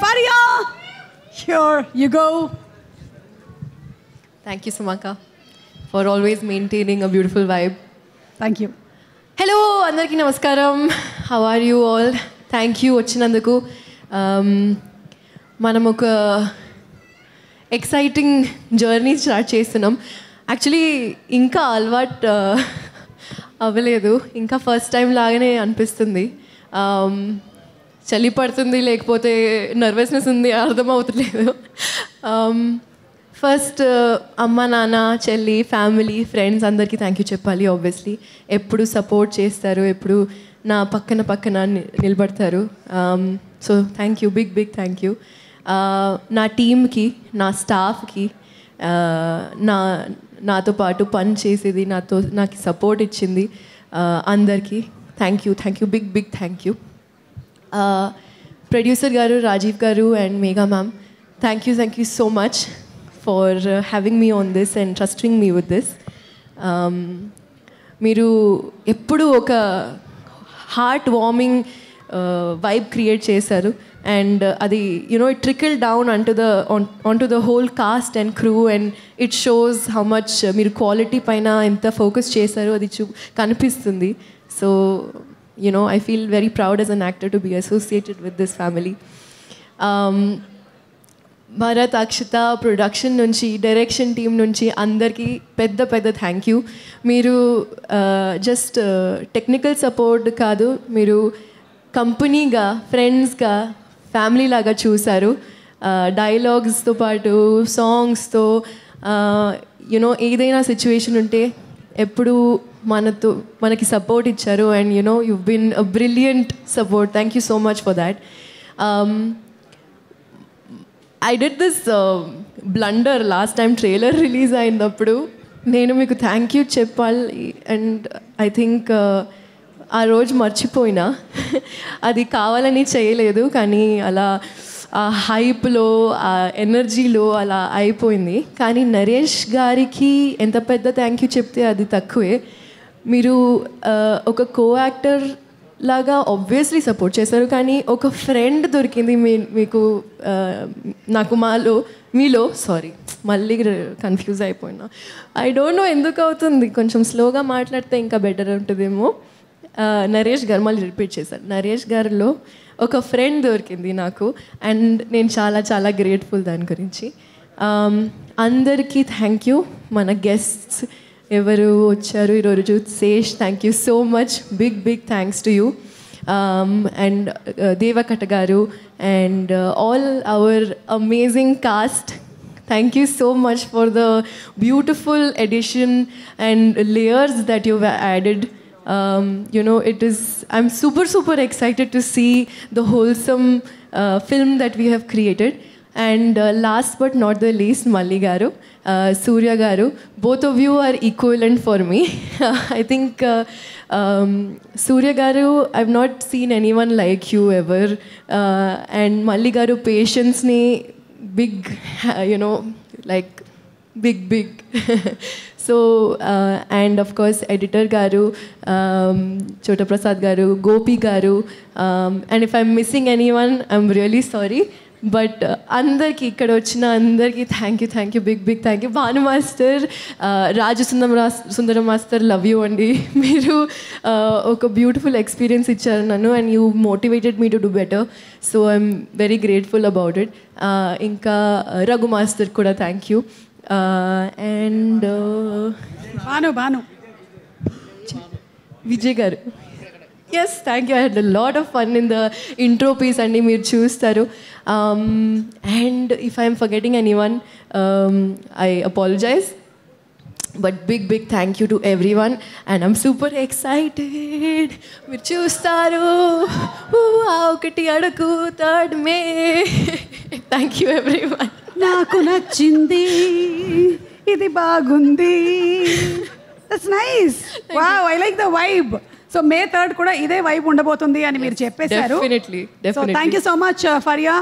Faria, here you go. Thank you, Sumaka, for always maintaining a beautiful vibe. Thank you. Hello అందరికీ నమస్కారం how are you all thank you వచ్చినందుకు Um, మనం ఒక exciting journey start చేస్తున్నాం actually ఇంకా అలవాటు అవ్వలేదు ఇంకా ఫస్ట్ టైం లాగానే అనిపిస్తుంది Um, చలి పడుతుంది లేకపోతే నర్వస్నెస్ ఉంది అర్థమవుతలేదు. Um, ఫస్ట్ uh, అమ్మ నాన్న చెల్లి ఫ్యామిలీ ఫ్రెండ్స్ అందరికీ థ్యాంక్ యూ చెప్పాలి ఆబ్వియస్లీ ఎప్పుడు సపోర్ట్ చేస్తారు ఎప్పుడు నా పక్కన పక్కన ని- నిలబడతారు. So thank you big big thank you నా టీమ్కి నా స్టాఫ్కి uh, నా నాతో పాటు పని చేసేది నాతో నాకు సపోర్ట్ ఇచ్చింది uh, అందరికీ thank you thank you big big thank you producer గారు రాజీవ్ గారు and Megha ma'am thank you thank you so much for having me on this and trusting me with this మీరు ఎప్పుడు ఒక హార్ట్ వార్మింగ్ వైబ్ క్రియేట్ చేశారు. And అది you know it trickle down onto the on to the whole cast and crew and it shows how much మీరు quality పైన ఎంత focus చేశారో అది చూ కనిపిస్తుంది. So you know I feel very proud as an actor to be associated with this family Bharat Akshita production నుంచి direction team నుంచి అందరికీ పెద్ద పెద్ద థ్యాంక్ యూ మీరు జస్ట్ టెక్నికల్ సపోర్ట్ కాదు మీరు కంపెనీగా ఫ్రెండ్స్గా ఫ్యామిలీ లాగా చూశారు డైలాగ్స్తో పాటు సాంగ్స్తో యునో ఏదైనా సిచ్యువేషన్ ఉంటే ఎప్పుడు మనతో మనకి సపోర్ట్ ఇచ్చారు and you know you been a brilliant support thank you so much for that I did this blunder last time trailer release అయినప్పుడు. నేను మీకు థ్యాంక్ యూ చెప్పాలి అండ్ ఐ థింక్ ఆ రోజు మర్చిపోయినా. అది కావాలని చేయలేదు కానీ అలా ఆ హైప్లో ఆ ఎనర్జీలో అలా అయిపోయింది. కానీ నరేష్ గారికి ఎంత పెద్ద థ్యాంక్ యూ చెప్తే అది తక్కువే. మీరు ఒక కో యాక్టర్ లాగా ఆబ్వియస్లీ సపోర్ట్ చేశారు. కానీ ఒక ఫ్రెండ్ దొరికింది మీ మీకు నాకు మాలో మీలో సారీ మళ్ళీ కన్ఫ్యూజ్ అయిపోయినా. ఐ డోంట్ నో ఎందుకు అవుతుంది కొంచెం స్లోగా మాట్లాడితే ఇంకా బెటర్ ఉంటుందేమో. నరేష్ గారు మళ్ళీ రిపీట్ చేశారు. నరేష్ గారిలో ఒక ఫ్రెండ్ దొరికింది నాకు అండ్ నేను చాలా చాలా గ్రేట్ఫుల్ దాని గురించి. Um, అందరికీ థ్యాంక్ యూ మన గెస్ట్స్ ఎవరు వచ్చారు ఈరోజు? Sesh thank you so much big big thanks to you and Deva Katta గారు and all our amazing cast thank you so much for the beautiful edition and layers that you added Um, you know, it is, I'm super, super excited to see the wholesome uh, film that we have created. And uh, last but not the least, Mali Garu, uh, Surya Garu, both of you are equivalent for me. I think uh, um, Surya Garu, I've not seen anyone like you ever. Uh, and Mali Garu, patience ni big, you know, like big big so and of course editor గారు చోటప్రసాద్ గారు గోపి గారు and if I'm missing any one I'm really sorry but అందరికీ ఇక్కడ వచ్చిన అందరికీ thank you thank you big big thank you Bhanu master Raju Sundaram Sundaram master love you అండి మీరు ఒక బ్యూటిఫుల్ ఎక్స్పీరియన్స్ ఇచ్చారు నన్ను and you motivated me to do better so I'm very grateful about it ఇంకా Raghu master కూడా thank you and Banu, Banu. Vijay గారు yes thank you I had lot of fun in the intro piece అండి మీరు చూస్తారు. And if I'm forgetting any one I apologize but big big thank you to every one and I'm super excited మీరు చూస్తారు. ఊ, ఆ ఒకటి అడుగు third May thank you every one నాకు నచ్చింది. ఇది బాగుంది. That's nice wow I like the vibe so May third కూడా ఇదే వైబ్ ఉండబోతుంది అని మీరు చెప్పేశారు. Thank you so much Faria